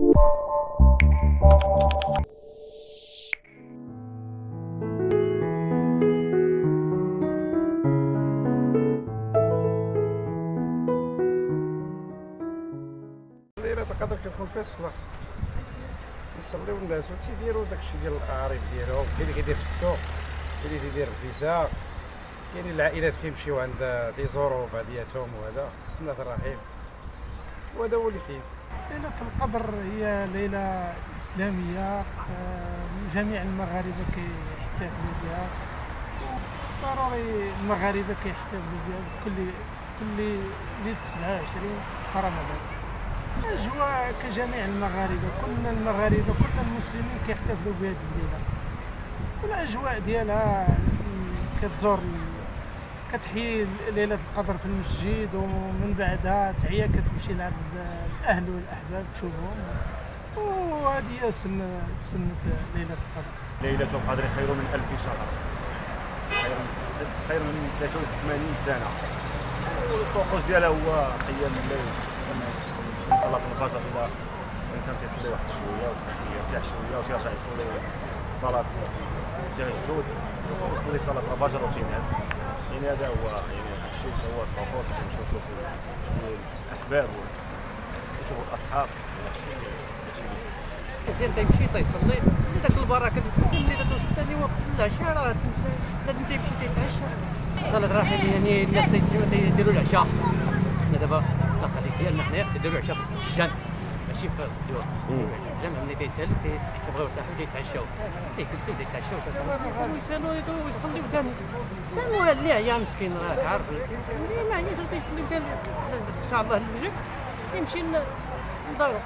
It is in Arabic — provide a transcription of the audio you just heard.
ليلة القدر كتكون فيها الصلاة. تيصليو الناس وتيديروا داكشي ديال الاعراض ديالهم. كاين اللي كيدير السكسو كاين اللي تيدير الرفيسة كاين العائلات كيمشيو عند تيزوروا بعضياتهم وهذا. الله الرحيم وهذا هو اللي كاين. ليلة القدر هي ليلة إسلامية آه، جميع المغاربة كيحتفلوا بها. ضروري المغاربة كيحتفلوا بها كل كل ليلة 27 رمضان. أجواء كجميع المغاربة كل المغاربة كل المسلمين كيحتفلوا بهذه الليلة. والأجواء ديالها كتزور كتحيي ليلة القدر في المسجد ومن بعدها تحية كتمشي لعند الأهل والأحباب تشوفهم. وهذه هي سنة سنة ليلة القدر. ليلة القدر خير من ألف شهر. خير من خير من 83 سنة. والطقوس ديالها هو قيام الليل. من صلاة الفجر إلى الإنسان تيصلي واحد شوية ويرتاح شوية وتيرجع يصلي صلاة التهجد ويصلي صلاة الفجر وتينعس. يعني هذا هو يعني الشيء هو الطقوس اللي نشوفوا في الأحباب ونشوفوا اللي- اللي الانسان تيمشي تيصلي داك البركه ملي توصل ثاني وقت العشاء راه تمشي لازم تيمشي تيتعشى صلاة الرحيل يعني الناس تيتجمعوا تيديروا العشاء. دابا الخليج ديالنا حنايا كيديروا العشاء في الجان ماشي في الديور الجامع ملي تيسالي تي- كيبغيو يرتاحوا تيتعشاو تيجلسوا تيتعشاو ويسالوا يدو ويصليو ثاني ثاني اللي عيا مسكين راك عارف. اللي ما عياش تيصلي ثاني إن شاء الله المغرب يمشي لدارو.